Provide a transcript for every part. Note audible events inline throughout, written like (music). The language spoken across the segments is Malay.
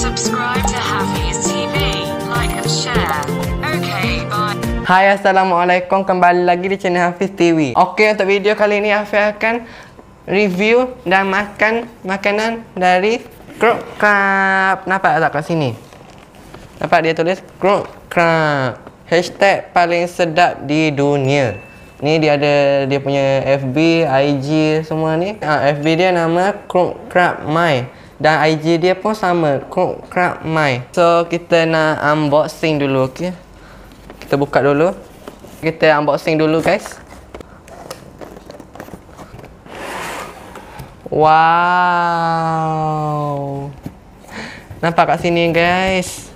Subscribe to Happy's TV. Like and share. Hai Assalamualaikum. Kembali lagi di channel Hafiz TV Okey untuk video kali ini Hafiz akan Review dan makan Makanan dari Crook Crab. Nampak tak kat sini? Nampak dia tulis Crook Crab. Hashtag paling sedap di dunia. Ni dia ada dia punya FB, IG semua ni. Ha, FB dia nama Crook Crab My Dan IG dia pun sama Crook Crab My So kita nak unboxing dulu okey kita buka dulu. Kita unboxing dulu guys. Wow. Nampak kat sini guys.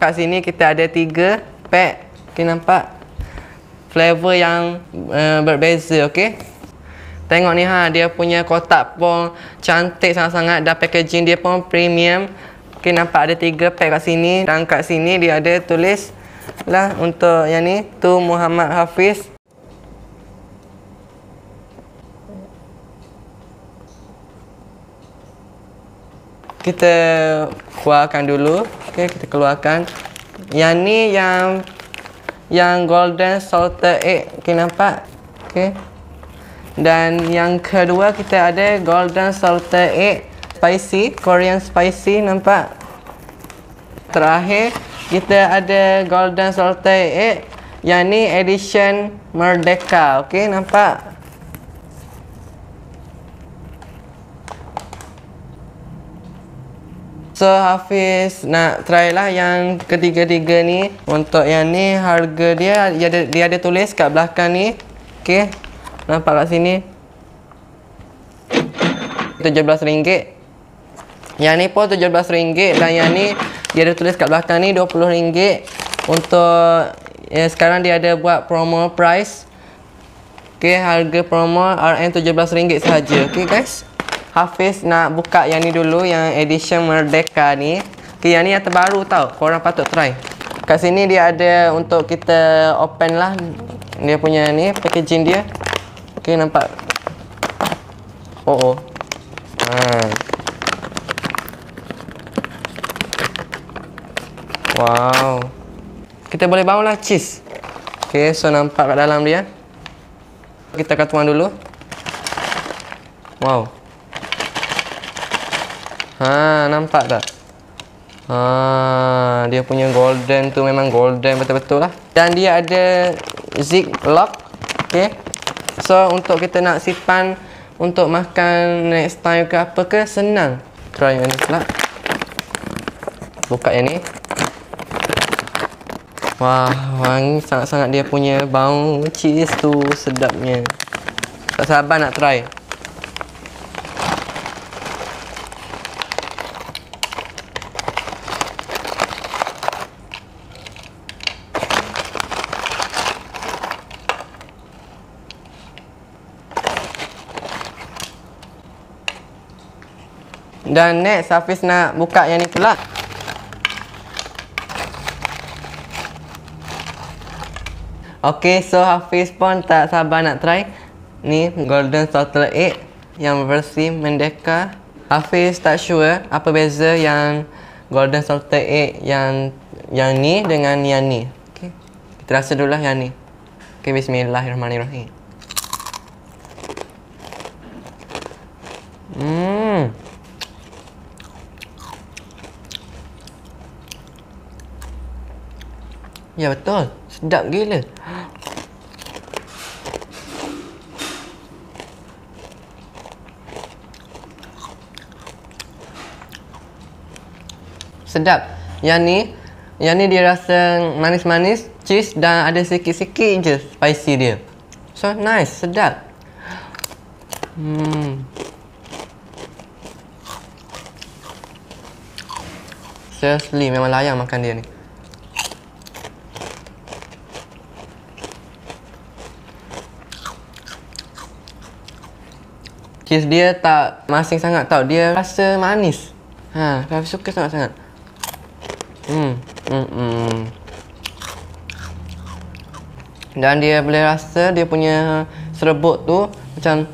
Kat sini kita ada tiga pack. Okay nampak. Flavor yang uh, berbeza okay. Tengok ni ha dia punya kotak pun cantik sangat-sangat. Dan packaging dia pun premium. Okay nampak ada tiga pack kat sini. Dan kat sini dia ada tulis lah untuk yang ni tu Muhammad Hafiz. Kita keluarkan dulu. Okey kita keluarkan. Yang ni yang yang golden salted egg. Okey nampak? Okey dan yang kedua kita ada golden salted egg spicy korean spicy nampak? Terakhir kita ada golden salted egg yang ni edition merdeka okey nampak? So Hafiz nak try lah yang ketiga-tiga ni. Untuk yang ni harga dia dia ada, dia ada tulis kat belakang ni Okay Nampak kat sini? RM17 Yang ni pun RM17 Dan yang ni dia ada tulis kat belakang ni RM20 Untuk ya, Sekarang dia ada buat promo price. Okay harga promo RM17 sahaja. Okay guys. Hafiz nak buka yang ni dulu Yang edition Merdeka ni. Okay yang ni yang terbaru tau. Korang patut try. Kat sini dia ada untuk kita open lah. Dia punya ni packaging dia Okay nampak Oh oh Haa Wow. Kita boleh bawa lah cheese. Okay, so nampak kat dalam dia. Kita akan tuang dulu. Wow. Ha, nampak tak? Ha, dia punya golden tu memang golden betul-betul lah. Dan dia ada zip lock. Okay. So, untuk kita nak simpan untuk makan next time ke apa ke, senang. Try yang ni pula. Buka yang ni. Wah, wangi sangat-sangat dia punya bau cheese tu sedapnya. Tak sabar nak try. Dan next Hafiz nak buka yang ni pula. Okay, so Hafiz pun tak sabar nak try. Ni Golden Salted Egg Yang versi Mendeka. Hafiz tak sure apa beza yang Golden Salted Egg yang Yang ni dengan yang ni. Okay. Kita rasa dulu lah yang ni. Okay, bismillahirrahmanirrahim. Hmm Ya betul Sedap gila. Sedap. Yang ni, yang ni dia rasa manis-manis, cheese dan ada sikit-sikit je spicy dia. So nice, sedap. Hmm. Seriously, memang layak makan dia ni. Cheese dia tak masing sangat tau. Dia rasa manis. Ha, saya suka sangat-sangat. Hmm. Hmm. hmm. Dan dia boleh rasa dia punya serbuk tu macam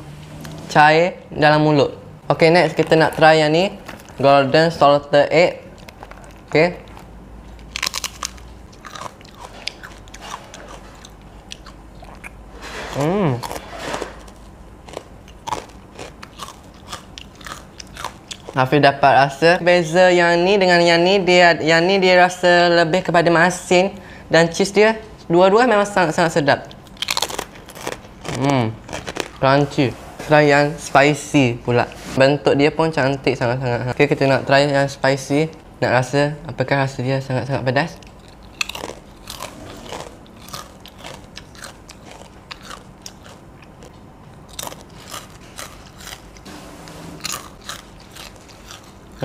cair dalam mulut. Okay, next kita nak try yang ni. golden salted egg. Okay. Hmm. Hafiz dapat rasa beza yang ni dengan yang ni dia yang ni dia rasa lebih kepada masin dan cheese dia dua-dua memang sangat-sangat sedap. Hmm. Crunchy. Try yang spicy pula. Bentuk dia pun cantik sangat-sangat. Okay, kita nak try yang spicy. Nak rasa apakah rasa dia sangat-sangat pedas.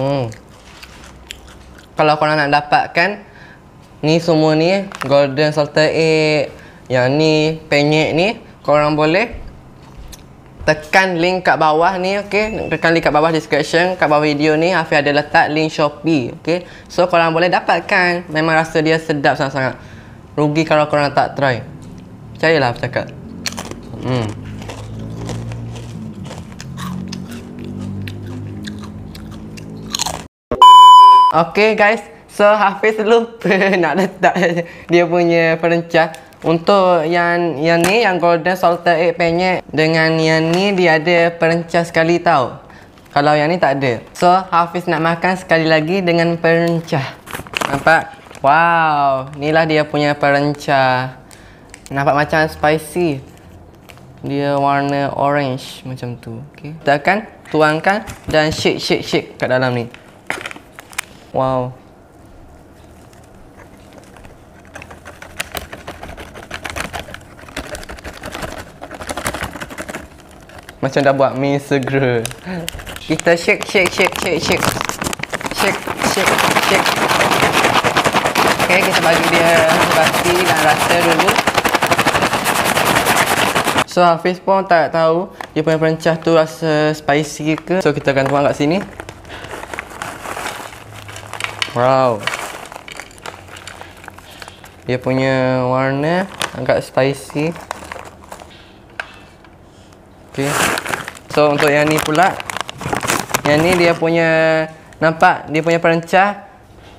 Hmm. Kalau korang nak dapatkan ni semua ni golden salted egg, yang ni penyek ni, korang boleh tekan link kat bawah ni okey? Tekan link kat bawah description kat bawah video ni Hafiz ada letak link Shopee okey? So korang boleh dapatkan memang rasa dia sedap sangat-sangat. Rugi kalau korang tak try. Percayalah aku cakap. Hmm Okay guys, so Hafiz lupa (laughs) nak letak dia punya perencah untuk yang yang ni yang golden salted egg penyek dengan yang ni dia ada perencah sekali tau. Kalau yang ni tak ada. So Hafiz nak makan sekali lagi dengan perencah. Nampak? Wow, inilah dia punya perencah. Nampak macam spicy. Dia warna orange macam tu. Okay. Kita akan tuangkan dan shake shake shake kat dalam ni. Wow. Macam dah buat mie segera. Kita shake, shake, shake, shake, shake. Shake, shake, shake. Okay, kita bagi dia rasa dan rasa dulu. So, Hafiz pun tak tahu dia punya perencah tu rasa spicy ke. So, kita akan tuang kat sini. Wow. Dia punya warna agak spicy. Okay. So untuk yang ni pula. Yang ni dia punya nampak dia punya perencah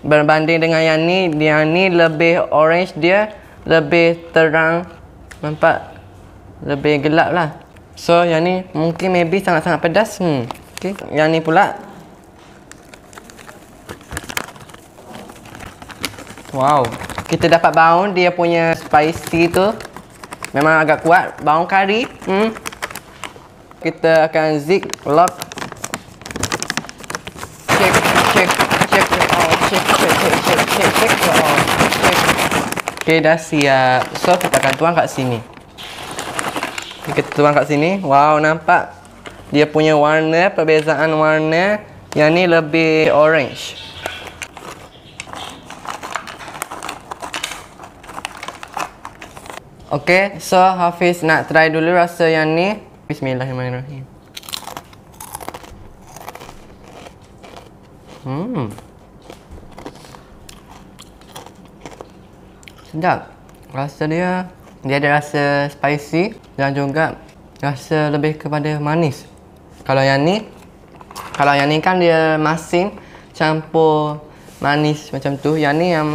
berbanding dengan yang ni, yang ni lebih orange dia, lebih terang. Nampak? Lebih gelap lah. So yang ni mungkin maybe sangat-sangat pedas. Hmm. Okay. Yang ni pula Wow. Kita dapat baun dia punya spicy tu. Memang agak kuat. Baun kari. Hmm. Kita akan zig lock. Shake, shake, shake. Oh, shake, shake, shake, shake, shake, shake. Oh, shake. Okay, dah siap. So, kita akan tuang kat sini. Kita tuang kat sini. Wow, nampak? Dia punya warna, perbezaan warna. Yang ni lebih orange. Okay, so Hafiz nak try dulu rasa yang ni. Bismillahirrahmanirrahim. Hmm. Sedap. Rasa dia, dia ada rasa spicy dan juga rasa lebih kepada manis. Kalau yang ni, kalau yang ni kan dia masin campur manis macam tu. Yang ni yang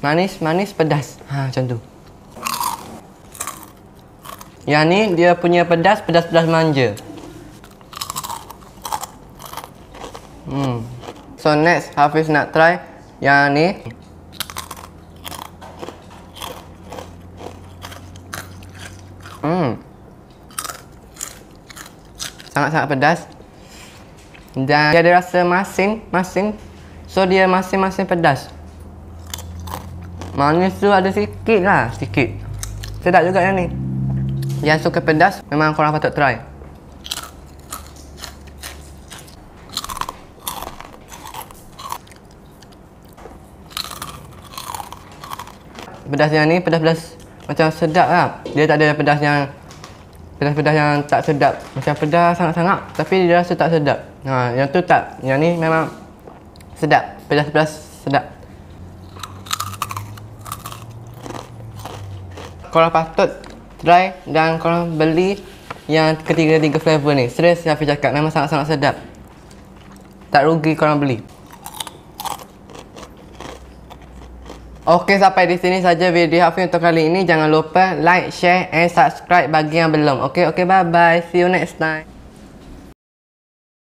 manis, manis, pedas. Ha, macam tu. Yang ni dia punya pedas, pedas-pedas manja. Hmm. So next Hafiz nak try yang ni. Hmm. Sangat-sangat pedas. Dan dia ada rasa masin, masin. So dia masin-masin pedas. Manis tu ada sikit lah, sikit. Sedap juga yang ni. Yang suka pedas memang korang patut try. Pedas yang ni pedas-pedas macam sedap lah. Dia tak ada pedas yang pedas-pedas yang tak sedap. Macam pedas sangat-sangat tapi dia rasa tak sedap. Ha, yang tu tak. Yang ni memang sedap. Pedas-pedas sedap. Korang patut try dan korang beli yang ketiga-tiga flavor ni. Serius yang Hafiz cakap memang sangat-sangat sedap. Tak rugi korang beli. Okey, sampai di sini saja video Hafiz untuk kali ini. Jangan lupa like, share and subscribe bagi yang belum. Okey, okey, bye-bye. See you next time.